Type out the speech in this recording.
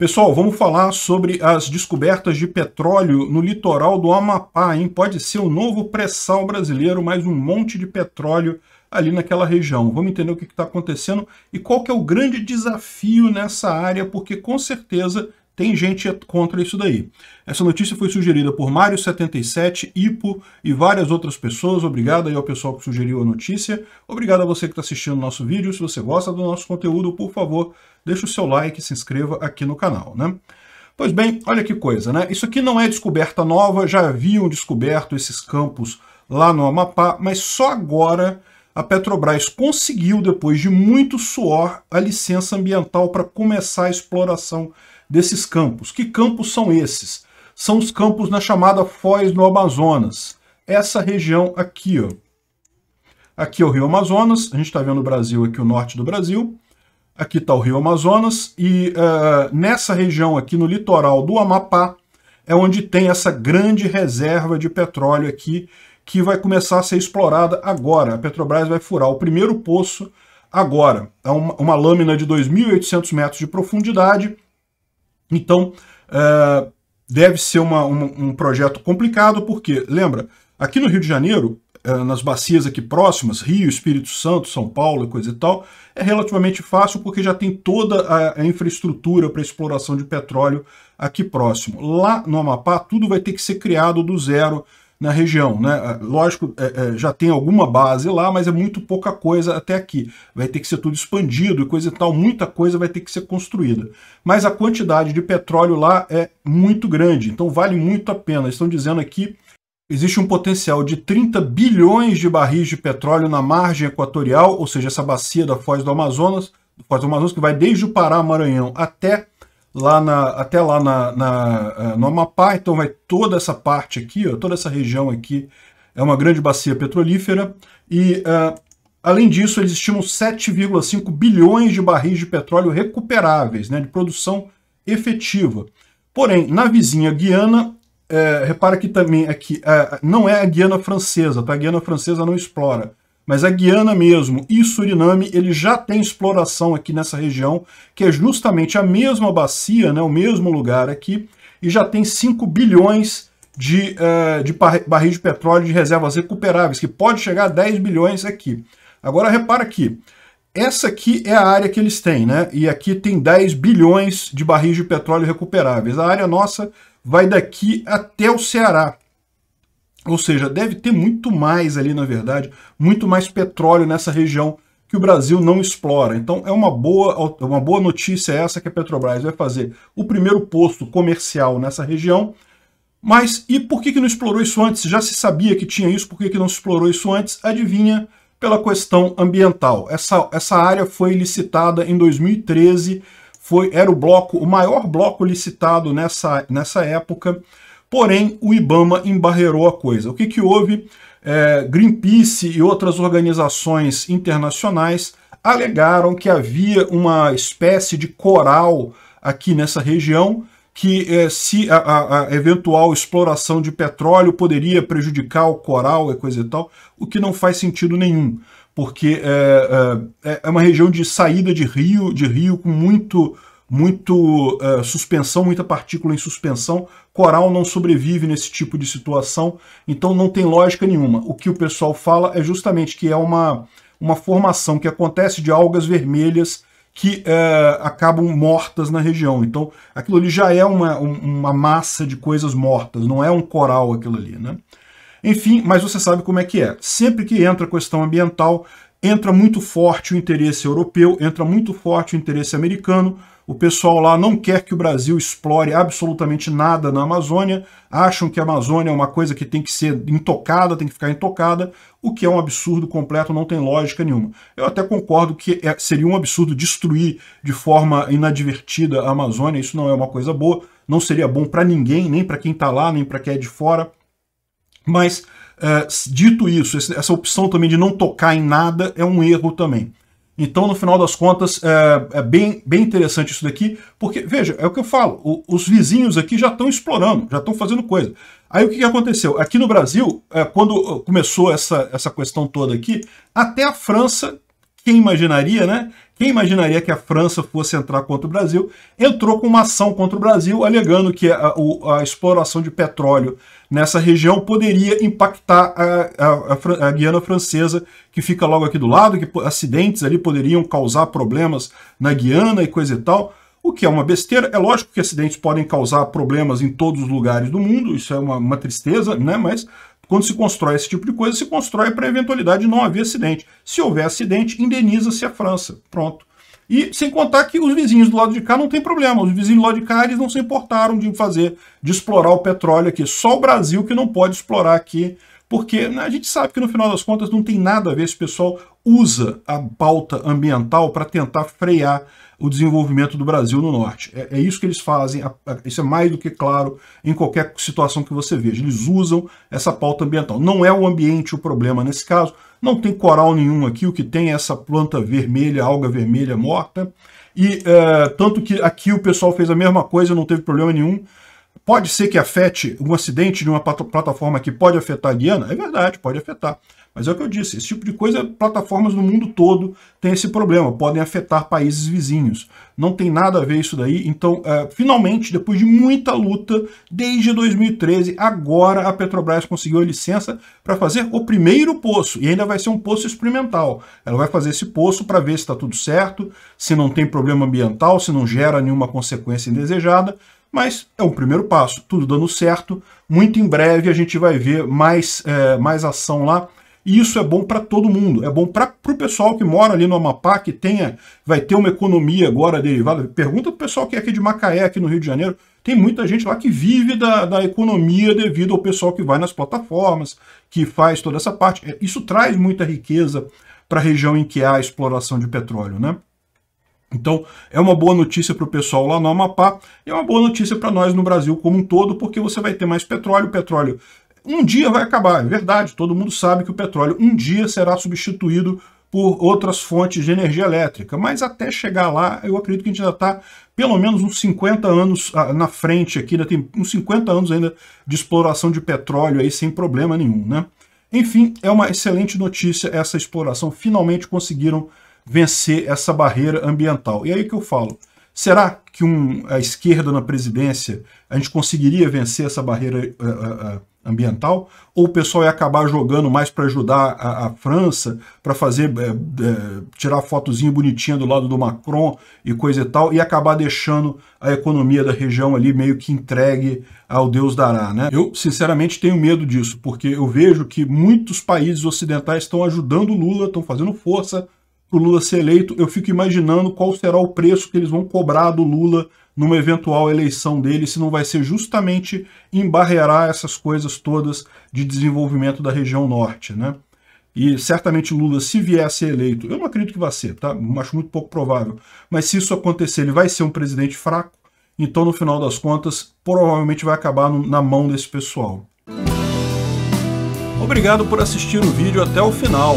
Pessoal, vamos falar sobre as descobertas de petróleo no litoral do Amapá, hein? Pode ser o novo pré-sal brasileiro, mais um monte de petróleo ali naquela região. Vamos entender o que está acontecendo e qual que é o grande desafio nessa área, porque com certeza tem gente contra isso daí. Essa notícia foi sugerida por Mário77, Ipo e várias outras pessoas. Obrigado aí ao pessoal que sugeriu a notícia. Obrigado a você que está assistindo o nosso vídeo. Se você gosta do nosso conteúdo, por favor, deixe o seu like e se inscreva aqui no canal, né? Pois bem, olha que coisa, né? Isso aqui não é descoberta nova, já haviam descoberto esses campos lá no Amapá, mas só agora a Petrobras conseguiu, depois de muito suor, a licença ambiental para começar a exploração desses campos. Que campos são esses? São os campos na chamada Foz do Amazonas. Essa região aqui, ó. Aqui é o Rio Amazonas, a gente está vendo o Brasil aqui, o norte do Brasil. Aqui está o Rio Amazonas e uh, nessa região aqui no litoral do Amapá é onde tem essa grande reserva de petróleo aqui que vai começar a ser explorada agora. A Petrobras vai furar o primeiro poço agora. É uma, uma lâmina de 2.800 metros de profundidade então, é, deve ser uma, um, projeto complicado, porque, lembra, aqui no Rio de Janeiro, é, nas bacias aqui próximas, Rio, Espírito Santo, São Paulo e coisa e tal, é relativamente fácil porque já tem toda a, a infraestrutura para exploração de petróleo aqui próximo. Lá no Amapá, tudo vai ter que ser criado do zero, na região. Né? Ah, lógico, é, é, já tem alguma base lá, mas é muito pouca coisa até aqui. Vai ter que ser tudo expandido e coisa e tal, muita coisa vai ter que ser construída. Mas a quantidade de petróleo lá é muito grande, então vale muito a pena. Estão dizendo aqui existe um potencial de 30 bilhões de barris de petróleo na margem equatorial, ou seja, essa bacia da Foz do Amazonas, Foz do Amazonas que vai desde o Pará, Maranhão, até lá na, até lá na, na, eh, no Amapá, então vai toda essa parte aqui, ó, toda essa região aqui é uma grande bacia petrolífera, e uh, além disso eles estimam 7,5 bilhões de barris de petróleo recuperáveis, né, de produção efetiva. Porém, na vizinha Guiana, é, repara que também aqui, é, não é a Guiana francesa, tá? a Guiana francesa não explora, mas a Guiana mesmo e Suriname, ele já tem exploração aqui nessa região, que é justamente a mesma bacia, né, o mesmo lugar aqui, e já tem 5 bilhões de, uh, de barris de petróleo de reservas recuperáveis, que pode chegar a 10 bilhões aqui. Agora repara aqui, essa aqui é a área que eles têm, né? E aqui tem 10 bilhões de barris de petróleo recuperáveis. A área nossa vai daqui até o Ceará. Ou seja, deve ter muito mais ali, na verdade, muito mais petróleo nessa região que o Brasil não explora. Então é uma boa, uma boa notícia essa que a Petrobras vai fazer o primeiro posto comercial nessa região. Mas e por que, que não explorou isso antes? Já se sabia que tinha isso, por que, que não se explorou isso antes? Adivinha? Pela questão ambiental. Essa, essa área foi licitada em 2013, foi, era o bloco, o maior bloco licitado nessa, nessa época, Porém, o IBAMA embarreirou a coisa. O que, que houve? É, Greenpeace e outras organizações internacionais alegaram que havia uma espécie de coral aqui nessa região que é, se a, a, eventual exploração de petróleo poderia prejudicar o coral e coisa e tal, o que não faz sentido nenhum, porque é, é, é uma região de saída de rio, de rio com muito muito uh, suspensão, muita partícula em suspensão. Coral não sobrevive nesse tipo de situação, então não tem lógica nenhuma. O que o pessoal fala é justamente que é uma, uma formação que acontece de algas vermelhas que uh, acabam mortas na região. Então aquilo ali já é uma, uma massa de coisas mortas, não é um coral aquilo ali. Né? Enfim, mas você sabe como é que é. Sempre que entra a questão ambiental, entra muito forte o interesse europeu, entra muito forte o interesse americano, o pessoal lá não quer que o Brasil explore absolutamente nada na Amazônia, acham que a Amazônia é uma coisa que tem que ser intocada, tem que ficar intocada, o que é um absurdo completo, não tem lógica nenhuma. Eu até concordo que é, seria um absurdo destruir de forma inadvertida a Amazônia, isso não é uma coisa boa, não seria bom para ninguém, nem para quem está lá, nem para quem é de fora. Mas, é, dito isso, essa opção também de não tocar em nada é um erro também. Então, no final das contas, é, é, bem, bem interessante isso daqui, porque, veja, é o que eu falo, o, os vizinhos aqui já estão explorando, já estão fazendo coisa. Aí o que, que aconteceu? Aqui no Brasil, é, quando começou essa, essa questão toda aqui, até a França quem imaginaria, né? Quem imaginaria que a França fosse entrar contra o Brasil? Entrou com uma ação contra o Brasil, alegando que a, a, a exploração de petróleo nessa região poderia impactar a, a, Guiana Francesa, que fica logo aqui do lado, que acidentes ali poderiam causar problemas na Guiana e coisa e tal. O que é uma besteira. É lógico que acidentes podem causar problemas em todos os lugares do mundo, isso é uma, uma tristeza, né? Mas quando se constrói esse tipo de coisa, se constrói para a eventualidade de não haver acidente. Se houver acidente, indeniza-se a França. Pronto. E sem contar que os vizinhos do lado de cá não tem problema. Os vizinhos do lado de cá eles não se importaram de fazer, de explorar o petróleo aqui. Só o Brasil que não pode explorar aqui, porque né, a gente sabe que no final das contas não tem nada a ver. Esse pessoal usa a pauta ambiental para tentar frear o desenvolvimento do Brasil no norte. É, é isso que eles fazem, isso é mais do que claro em qualquer situação que você veja. Eles usam essa pauta ambiental. Não é o ambiente o problema nesse caso, não tem coral nenhum aqui, o que tem é essa planta vermelha, alga vermelha morta, e é, tanto que aqui o pessoal fez a mesma coisa, não teve problema nenhum. Pode ser que afete um acidente de uma plataforma que pode afetar a Guiana? É verdade, pode afetar. Mas é o que eu disse, esse tipo de coisa, plataformas no mundo todo têm esse problema, podem afetar países vizinhos. Não tem nada a ver isso daí, então, é, finalmente, depois de muita luta, desde 2013, agora a Petrobras conseguiu a licença para fazer o primeiro poço, e ainda vai ser um poço experimental. Ela vai fazer esse poço para ver se está tudo certo, se não tem problema ambiental, se não gera nenhuma consequência indesejada, mas é um primeiro passo, tudo dando certo. Muito em breve a gente vai ver mais, é, mais ação lá. E isso é bom para todo mundo. É bom para o pessoal que mora ali no Amapá, que tenha, vai ter uma economia agora derivada. Pergunta para o pessoal que é aqui de Macaé, aqui no Rio de Janeiro. Tem muita gente lá que vive da, da economia devido ao pessoal que vai nas plataformas, que faz toda essa parte. É, isso traz muita riqueza para a região em que há exploração de petróleo, né? Então, é uma boa notícia para o pessoal lá no Amapá e é uma boa notícia para nós no Brasil como um todo, porque você vai ter mais petróleo. O petróleo um dia vai acabar, é verdade. Todo mundo sabe que o petróleo um dia será substituído por outras fontes de energia elétrica. Mas até chegar lá, eu acredito que a gente ainda está pelo menos uns 50 anos ah, na frente aqui, ainda tem uns 50 anos ainda de exploração de petróleo aí sem problema nenhum, né? Enfim, é uma excelente notícia essa exploração. Finalmente conseguiram vencer essa barreira ambiental. E aí que eu falo, será que um, a esquerda na presidência, a gente conseguiria vencer essa barreira uh, uh, ambiental, ou o pessoal ia acabar jogando mais para ajudar a, a França, para fazer, tirar fotozinha bonitinha do lado do Macron e coisa e tal, e acabar deixando a economia da região ali meio que entregue ao Deus dará, né? Eu, sinceramente, tenho medo disso, porque eu vejo que muitos países ocidentais estão ajudando Lula, estão fazendo força o Lula ser eleito, eu fico imaginando qual será o preço que eles vão cobrar do Lula numa eventual eleição dele, se não vai ser justamente embarrear essas coisas todas de desenvolvimento da região norte, né? E certamente Lula, se vier a ser eleito, eu não acredito que vai ser, tá? Acho muito pouco provável. Mas se isso acontecer, ele vai ser um presidente fraco, então no final das contas, provavelmente vai acabar na mão desse pessoal. Obrigado por assistir o vídeo até o final.